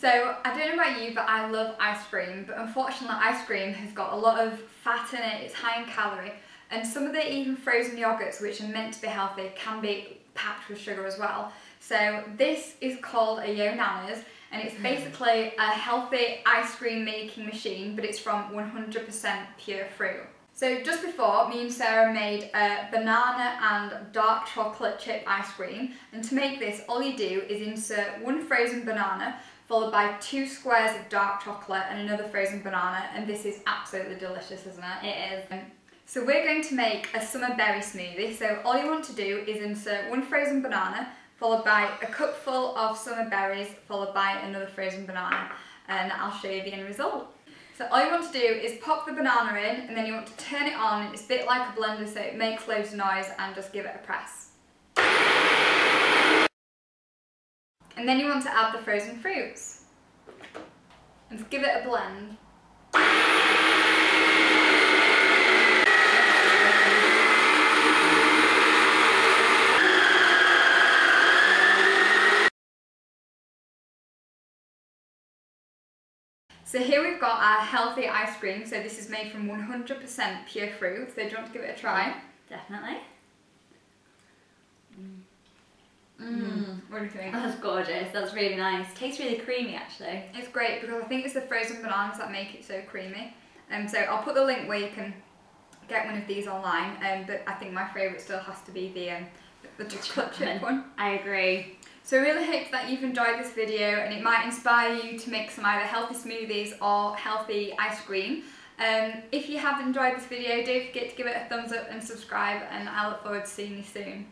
So I don't know about you, but I love ice cream. But unfortunately, ice cream has got a lot of fat in it. It's high in calorie, and some of the even frozen yogurts, which are meant to be healthy, can be packed with sugar as well. So this is called a Yonanas, and it's hmm. basically a healthy ice cream making machine, but it's from 100% pure fruit. So just before, me and Sarah made a banana and dark chocolate chip ice cream. And to make this, all you do is insert one frozen banana, followed by two squares of dark chocolate and another frozen banana. And this is absolutely delicious, isn't it? It is. Um, so we're going to make a summer berry smoothie. So all you want to do is insert one frozen banana, followed by a cupful of summer berries, followed by another frozen banana. And I'll show you the end result. So all you want to do is pop the banana in and then you want to turn it on. It's a bit like a blender so it makes loads of noise and just give it a press. And then you want to add the frozen fruits. And give it a blend. So here we've got our healthy ice cream. So this is made from 100% pure fruit. So do you want to give it a try? Definitely. What do you think? That's gorgeous. That's really nice. Tastes really creamy actually. It's great because I think it's the frozen bananas that make it so creamy. And um, so I'll put the link where you can get one of these online. Um, but I think my favourite still has to be the um, the chocolate chip one. I agree. So I really hope that you've enjoyed this video and it might inspire you to make some either healthy smoothies or healthy ice cream. Um, if you have enjoyed this video, don't forget to give it a thumbs up and subscribe and I look forward to seeing you soon.